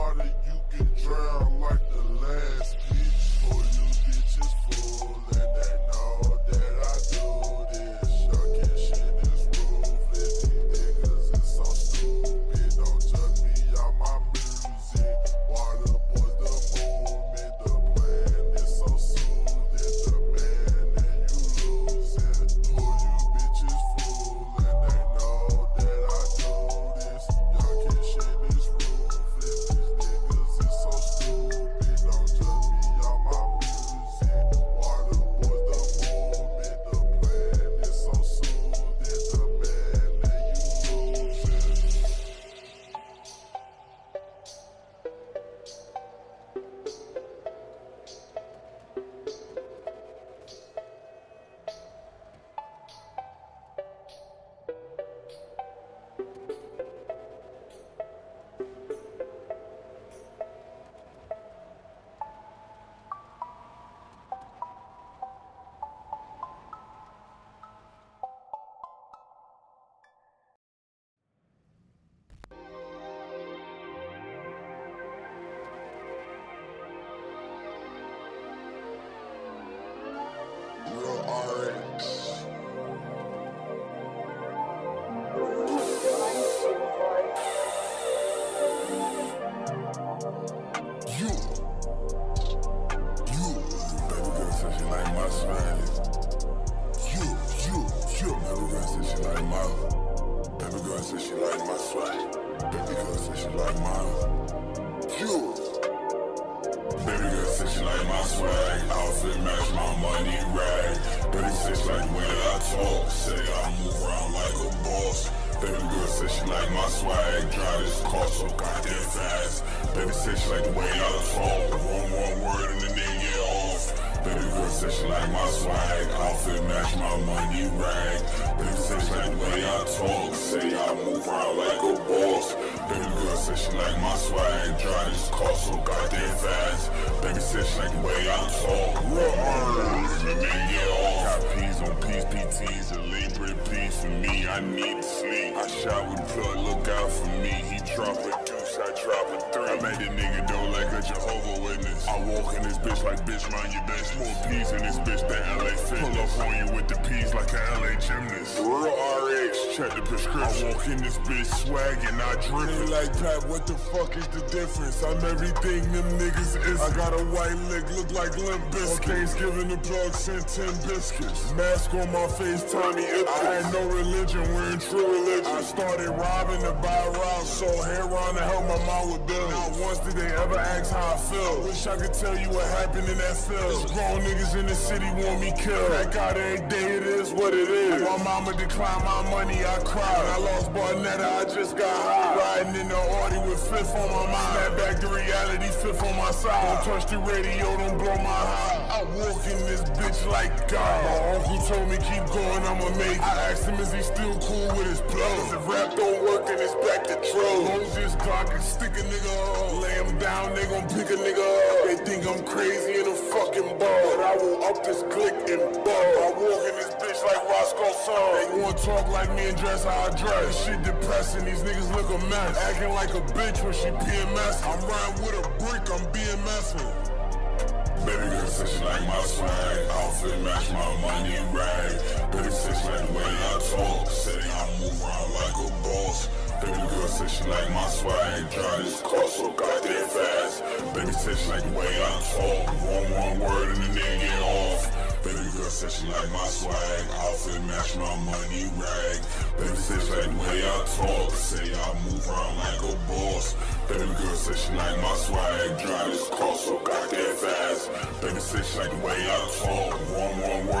water, you can drown like swag. Outfit match my money rag. Baby said she like the way I talk. Say I move around like a boss. Baby girl said she like my swag. Drive this car so goddamn fast. Baby said she like the way I talk. One one word and then they get off. Baby girl said she like my swag. Outfit match my money rag. Baby said she like the way I talk. Say I move around like a boss. Baby girl said she like my swag. Drive this car so goddamn fast. Baby said she like the way I talk. And then get off. Got P's on P's, PTs, a Libre P for me. I need to sleep. I shot with plug, look out for me. He drop a deuce, I drop a three. I made the nigga do like a Jehovah Witness. I walk in this bitch like bitch mind your business. More P's in this bitch than LA Fitness. Pull up on you with the P's like a LA gymnast. Real RX, check the prescription. I walk in this bitch swaggin', I drip it. like Pat, what the fuck is the difference? I'm everything them niggas is. I got a white lick, look like Limp Bizkit. On Thanksgiving, the plug sent 10 biscuits. Mask on my face, Tommy Ipkiss. I had no religion, wearing true religion. I started robbing to buy rounds, sold heroin to help my mom with bills. Not once did they ever ask how I feel. Wish I could tell you what happened in that. These grown niggas in the city want me killed. Back out every day, it is what it is. My mama declined my money, I cried. I lost Barnetta, I just got high. Riding in the Audi with fifth on my mind. Snap back to reality, fifth on my side. Don't touch the radio, don't blow my high. I walk in this bitch like God. My uncle told me keep going, I'ma make it. I asked him, is he still cool with his blood? If rap don't work, then it's back to drugs. This Glock can stick a nigga up. Lay him down, they gon' pick a nigga up. They think I'm crazy in a fucking bar. But I will up this click and ball. I walk in this bitch like Roscoe Song. They wanna talk like me and dress how I dress. This shit depressing, these niggas look a mess. Acting like a bitch when she PMS. I'm riding with a brick, I'm BMSing. Baby girl said she like my swag, outfit match my money rag. Baby said she like the way I talk, say I move around like a boss. Baby girl said she like my swag, drive this She like the way I talk, one one word and the nigga get off. Baby girl said she like my swag, outfit match my money rag. Baby said she like the way I talk, say I move around like a boss. Baby girl said she like my swag, drive this car so goddamn fast. Baby said she like the way I talk, one one word